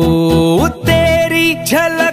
ओ तेरी झलक